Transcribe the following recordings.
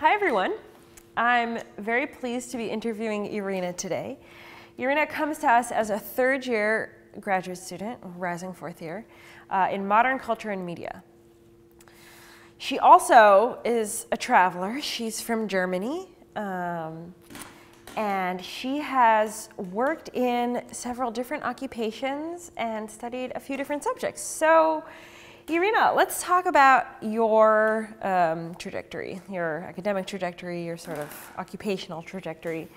Hi, everyone. I'm very pleased to be interviewing Irina today. Irina comes to us as a third year graduate student, rising fourth year, uh, in modern culture and media. She also is a traveler. She's from Germany. Um, and she has worked in several different occupations and studied a few different subjects. So, Irina, let's talk about your um, trajectory, your academic trajectory, your sort of occupational trajectory.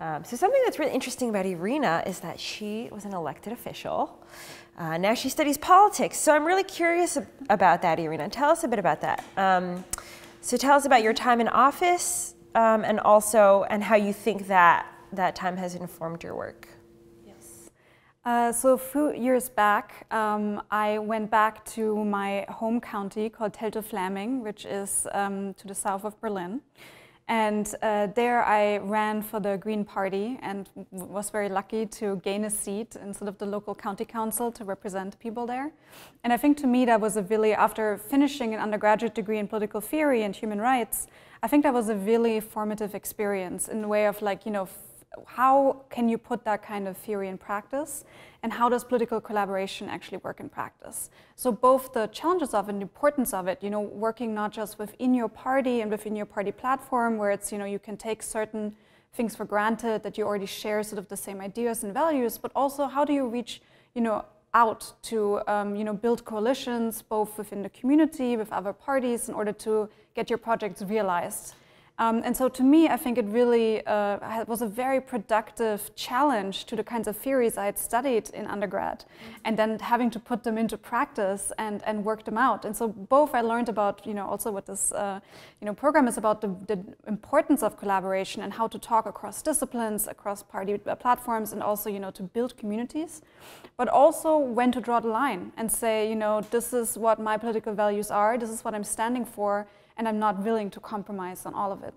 Um, so something that's really interesting about Irina is that she was an elected official. Uh, now she studies politics. So I'm really curious about that, Irina. Tell us a bit about that. Um, so tell us about your time in office um, and also and how you think that that time has informed your work. Uh, so a few years back, um, I went back to my home county called Teltow-Fläming, which is um, to the south of Berlin. And uh, there I ran for the Green Party and was very lucky to gain a seat in sort of the local county council to represent people there. And I think to me that was a really, after finishing an undergraduate degree in political theory and human rights, I think that was a really formative experience in the way of like, you know, how can you put that kind of theory in practice? And how does political collaboration actually work in practice? So both the challenges of it and the importance of it you know working not just within your party and within your party platform where it's you know you can take certain things for granted that you already share sort of the same ideas and values but also how do you reach you know out to um, you know build coalitions both within the community with other parties in order to get your projects realized um, and so to me, I think it really uh, was a very productive challenge to the kinds of theories I had studied in undergrad, mm-hmm. and then having to put them into practice and, and work them out. And so both I learned about, you know, also what this, uh, you know, program is about the, the, importance of collaboration and how to talk across disciplines, across party uh, platforms, and also, you know, to build communities, but also when to draw the line and say, you know, this is what my political values are, this is what I'm standing for, and I'm not willing to compromise on all of it.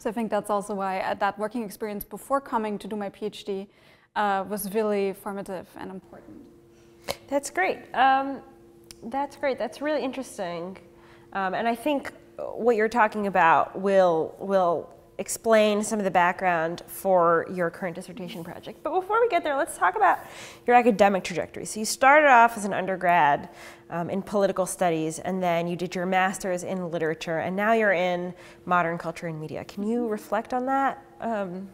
So I think that's also why uh, that working experience before coming to do my PhD uh, was really formative and important. That's great. Um, that's great. That's really interesting. Um, and I think what you're talking about will will explain some of the background for your current dissertation project. But before we get there, let's talk about your academic trajectory. So you started off as an undergrad um, in political studies, and then you did your master's in literature, and now you're in modern culture and media. Can you reflect on that um,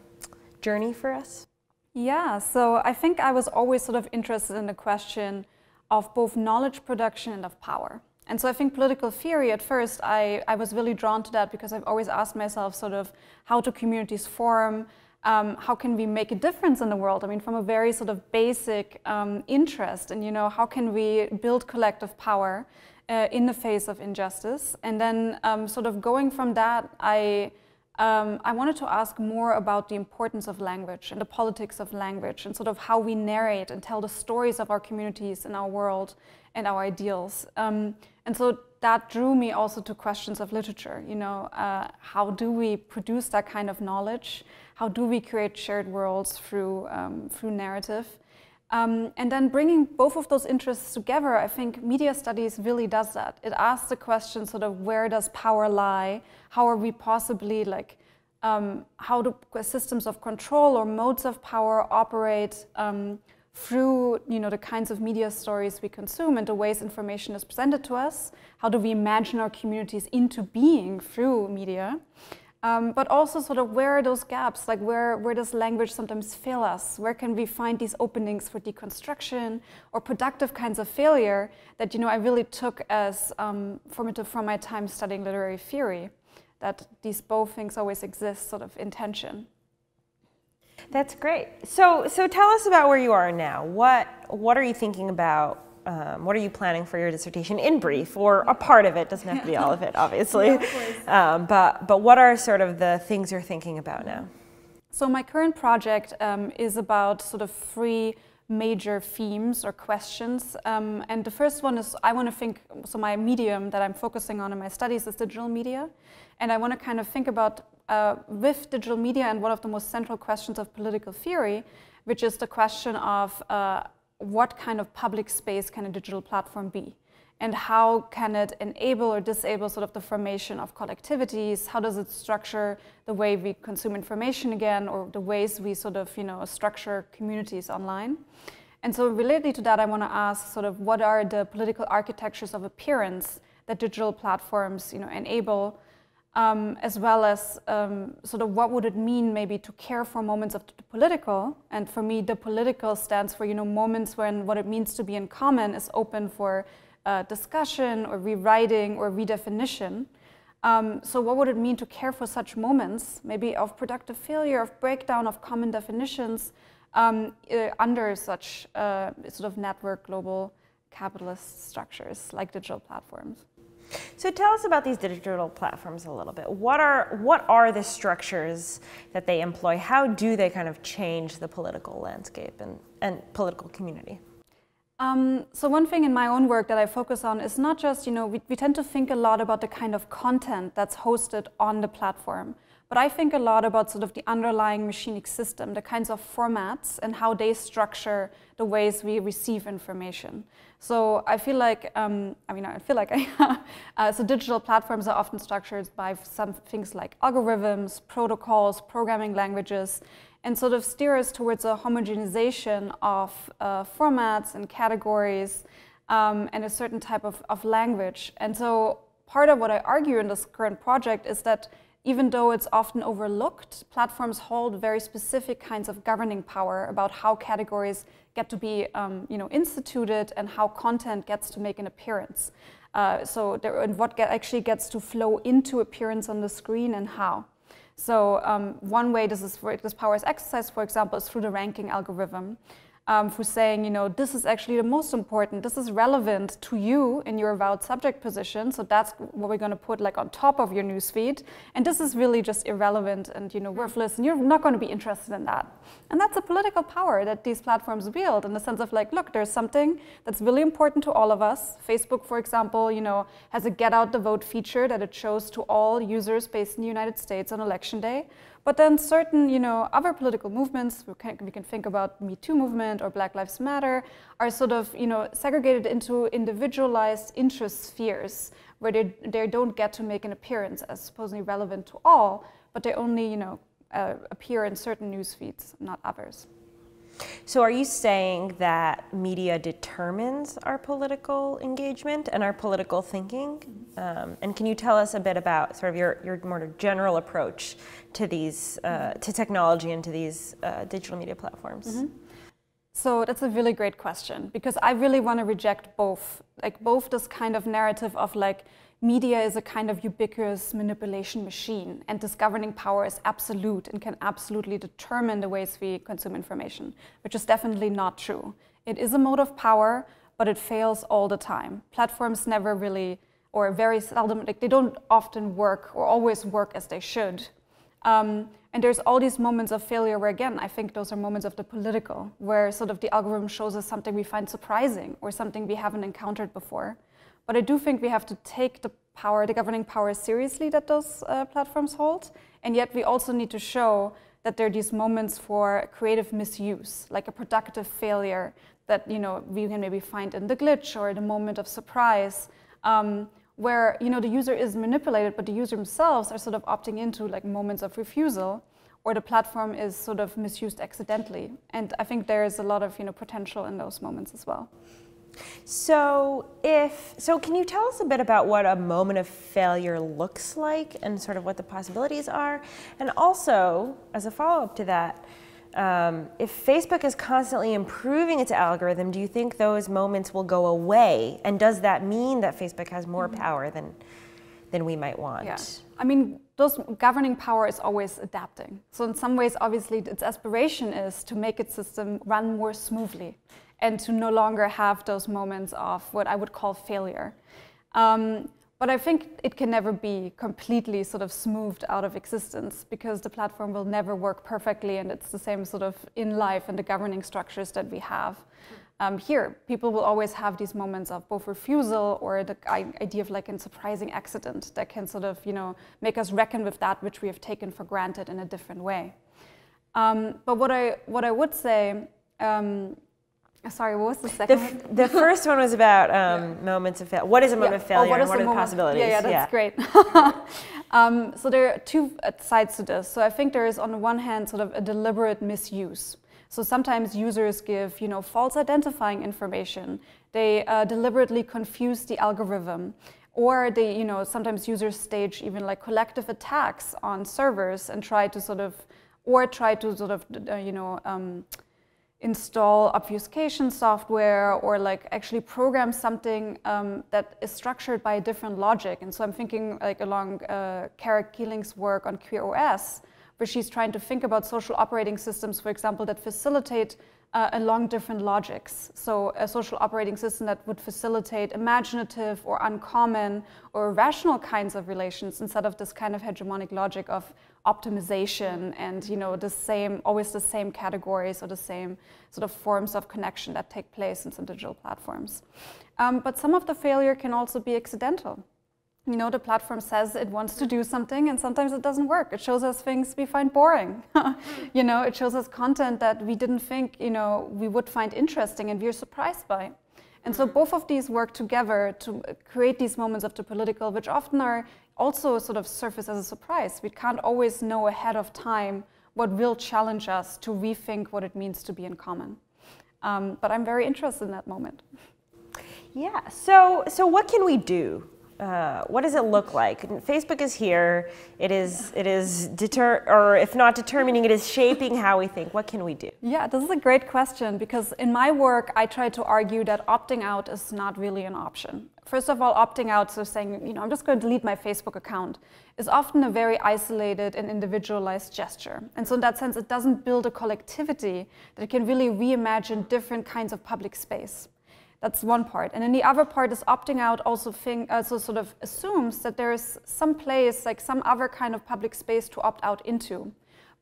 journey for us? Yeah, so I think I was always sort of interested in the question of both knowledge production and of power. And so I think political theory, at first, I, I was really drawn to that because I've always asked myself sort of how do communities form, um, how can we make a difference in the world? I mean, from a very sort of basic um, interest and, you know, how can we build collective power uh, in the face of injustice? And then um, sort of going from that, I, um, I wanted to ask more about the importance of language and the politics of language and sort of how we narrate and tell the stories of our communities and our world and our ideals. Um, and so that drew me also to questions of literature. You know, uh, how do we produce that kind of knowledge? How do we create shared worlds through um, through narrative? Um, and then bringing both of those interests together, I think media studies really does that. It asks the question sort of where does power lie? How are we possibly like, um, how do systems of control or modes of power operate? Um, through you know, the kinds of media stories we consume and the ways information is presented to us. How do we imagine our communities into being through media? Um, but also sort of where are those gaps? Like where, where does language sometimes fail us? Where can we find these openings for deconstruction or productive kinds of failure that you know I really took as um, formative from my time studying literary theory, that these both things always exist sort of in tension. That's great. So, so tell us about where you are now. What, what are you thinking about? Um, what are you planning for your dissertation in brief, or a part of it? Doesn't have to be all of it, obviously. yeah, um, but, but what are sort of the things you're thinking about now? So my current project um, is about sort of three major themes or questions. Um, and the first one is I want to think, so my medium that I'm focusing on in my studies is digital media. And I want to kind of think about uh, with digital media and one of the most central questions of political theory, which is the question of uh, what kind of public space can a digital platform be? and how can it enable or disable sort of the formation of collectivities? How does it structure the way we consume information again, or the ways we sort of you know structure communities online? And so related to that, I want to ask sort of what are the political architectures of appearance that digital platforms you know enable, um, as well as um, sort of what would it mean maybe to care for moments of the political? And for me, the political stands for you know moments when what it means to be in common is open for uh, discussion or rewriting or redefinition. Um, so what would it mean to care for such moments, maybe of productive failure, of breakdown of common definitions um, uh, under such uh, sort of network global capitalist structures like digital platforms? So tell us about these digital platforms a little bit. What are what are the structures that they employ? How do they kind of change the political landscape and, and political community? Um, so one thing in my own work that I focus on is not just, you know, we, we tend to think a lot about the kind of content that's hosted on the platform, but I think a lot about sort of the underlying machinic system, the kinds of formats and how they structure the ways we receive information. So I feel like, um, I mean, I feel like I, uh, so digital platforms are often structured by some things like algorithms, protocols, programming languages, and sort of steer us towards a homogenization of uh, formats and categories um, and a certain type of, of language. And so part of what I argue in this current project is that even though it's often overlooked, platforms hold very specific kinds of governing power about how categories get to be um, you know, instituted and how content gets to make an appearance. Uh, so there, and what get, actually gets to flow into appearance on the screen and how. So um, one way this, is, this power is exercised, for example, is through the ranking algorithm um, for saying, you know, this is actually the most important. This is relevant to you in your avowed subject position. So that's what we're going to put like on top of your newsfeed. And this is really just irrelevant and, you know, worthless. And you're not going to be interested in that. And that's a political power that these platforms wield in the sense of like, look, there's something that's really important to all of us. Facebook, for example, you know, has a get out the vote feature that it shows to all users based in the United States on election day. But then certain, you know, other political movements, we can, we can think about Me Too movement or Black Lives Matter, are sort of, you know, segregated into individualized interest spheres where they, they don't get to make an appearance as supposedly relevant to all, but they only, you know, uh, appear in certain news feeds, not others. So, are you saying that media determines our political engagement and our political thinking? Um, and can you tell us a bit about sort of your, your more general approach to these uh, to technology and to these uh, digital media platforms? Mm-hmm. So that's a really great question because I really want to reject both, like both this kind of narrative of like media is a kind of ubiquitous manipulation machine, and this governing power is absolute and can absolutely determine the ways we consume information, which is definitely not true. It is a mode of power, but it fails all the time. Platforms never really, or very seldom, like they don't often work or always work as they should. Um, and there's all these moments of failure where, again, I think those are moments of the political, where sort of the algorithm shows us something we find surprising or something we haven't encountered before. But I do think we have to take the power, the governing power seriously that those uh, platforms hold. And yet we also need to show that there are these moments for creative misuse, like a productive failure that you know we can maybe find in the glitch or the moment of surprise, um, where you know the user is manipulated, but the user themselves are sort of opting into like moments of refusal, or the platform is sort of misused accidentally. And I think there is a lot of you know potential in those moments as well. So, if so, can you tell us a bit about what a moment of failure looks like and sort of what the possibilities are? And also, as a follow up to that, um, if Facebook is constantly improving its algorithm, do you think those moments will go away? And does that mean that Facebook has more mm-hmm. power than than we might want? Yeah. I mean, those governing power is always adapting. So in some ways, obviously, its aspiration is to make its system run more smoothly and to no longer have those moments of what I would call failure. Um, but I think it can never be completely sort of smoothed out of existence because the platform will never work perfectly, and it's the same sort of in life and the governing structures that we have. Um, here, people will always have these moments of both refusal or the idea of like a surprising accident that can sort of, you know, make us reckon with that which we have taken for granted in a different way. Um, but what I what I would say um, Sorry, what was the second the, one? The first one was about um, yeah. moments of failure. What is a moment yeah. of failure oh, what and what are the moment? possibilities? Yeah, yeah, that's great. um, so there are two uh, sides to this. So I think there is on the one hand sort of a deliberate misuse. So sometimes users give, you know, false identifying information. They uh, deliberately confuse the algorithm or they, you know, sometimes users stage even like collective attacks on servers and try to sort of, or try to sort of, uh, you know, um, install obfuscation software or like actually program something um, that is structured by a different logic. And so I'm thinking like along uh, Kara Keeling's work on Queer OS, where she's trying to think about social operating systems, for example, that facilitate uh, along different logics. So a social operating system that would facilitate imaginative or uncommon or rational kinds of relations instead of this kind of hegemonic logic of optimization and you know the same always the same categories or the same sort of forms of connection that take place in some digital platforms. Um, but some of the failure can also be accidental you know, the platform says it wants to do something and sometimes it doesn't work. It shows us things we find boring. you know, it shows us content that we didn't think, you know, we would find interesting and we're surprised by. And so both of these work together to create these moments of the political, which often are also sort of surface as a surprise. We can't always know ahead of time what will challenge us to rethink what it means to be in common. Um, but I'm very interested in that moment. Yeah, so, so what can we do uh, what does it look like? Facebook is here. It is it is deter or if not determining, it is shaping how we think. What can we do? Yeah, this is a great question because in my work I try to argue that opting out is not really an option. First of all, opting out, so saying, you know, I'm just going to delete my Facebook account, is often a very isolated and individualized gesture. And so in that sense, it doesn't build a collectivity that can really reimagine different kinds of public space. That's one part. And then the other part is opting out also, think, also sort of assumes that there is some place, like some other kind of public space to opt out into.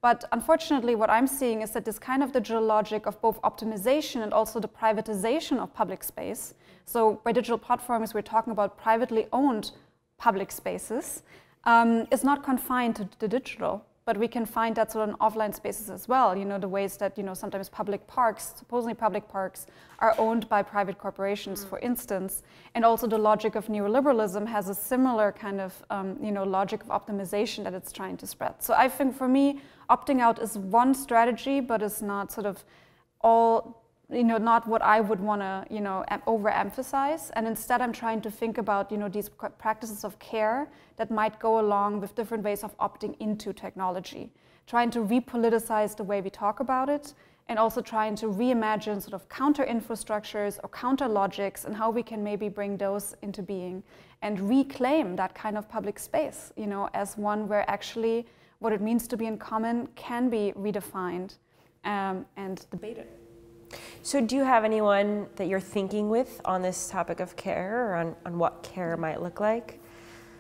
But unfortunately, what I'm seeing is that this kind of digital logic of both optimization and also the privatization of public space. So by digital platforms, we're talking about privately owned public spaces, um, is not confined to the digital but we can find that sort of in offline spaces as well. You know, the ways that, you know, sometimes public parks, supposedly public parks, are owned by private corporations, mm. for instance. And also the logic of neoliberalism has a similar kind of, um, you know, logic of optimization that it's trying to spread. So I think for me, opting out is one strategy, but it's not sort of all you know, not what I would want to, you know, overemphasize. And instead, I'm trying to think about, you know, these practices of care that might go along with different ways of opting into technology, trying to repoliticize the way we talk about it, and also trying to reimagine sort of counter infrastructures or counter logics and how we can maybe bring those into being and reclaim that kind of public space, you know, as one where actually what it means to be in common can be redefined um, and debated. So do you have anyone that you're thinking with on this topic of care or on, on what care might look like?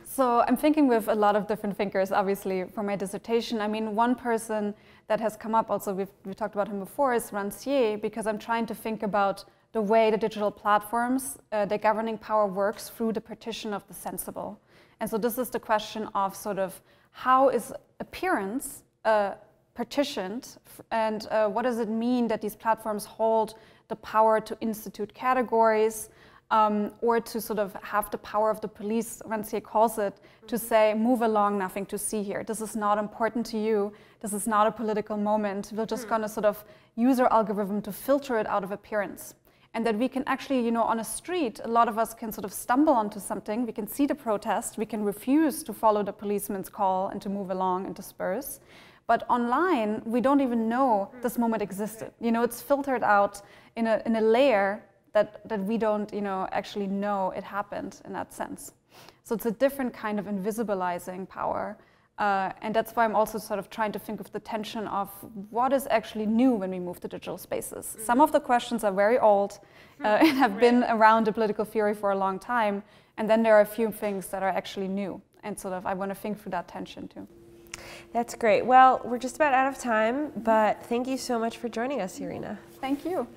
So I'm thinking with a lot of different thinkers, obviously, for my dissertation. I mean, one person that has come up also, we've, we talked about him before, is Rancière, because I'm trying to think about the way the digital platforms, uh, the governing power works through the partition of the sensible. And so this is the question of sort of how is appearance uh, partitioned and uh, what does it mean that these platforms hold the power to institute categories um, or to sort of have the power of the police, Rancière calls it, to say, move along, nothing to see here. This is not important to you. This is not a political moment. We're just hmm. going to sort of use our algorithm to filter it out of appearance. And that we can actually, you know, on a street, a lot of us can sort of stumble onto something. We can see the protest. We can refuse to follow the policeman's call and to move along and disperse. But online, we don't even know this moment existed. You know, it's filtered out in a, in a layer that, that we don't, you know, actually know it happened in that sense. So it's a different kind of invisibilizing power. Uh, and that's why I'm also sort of trying to think of the tension of what is actually new when we move to digital spaces. Some of the questions are very old uh, and have been around the political theory for a long time. And then there are a few things that are actually new. And sort of I want to think through that tension too. That's great. Well, we're just about out of time, but thank you so much for joining us, Irina. Thank you.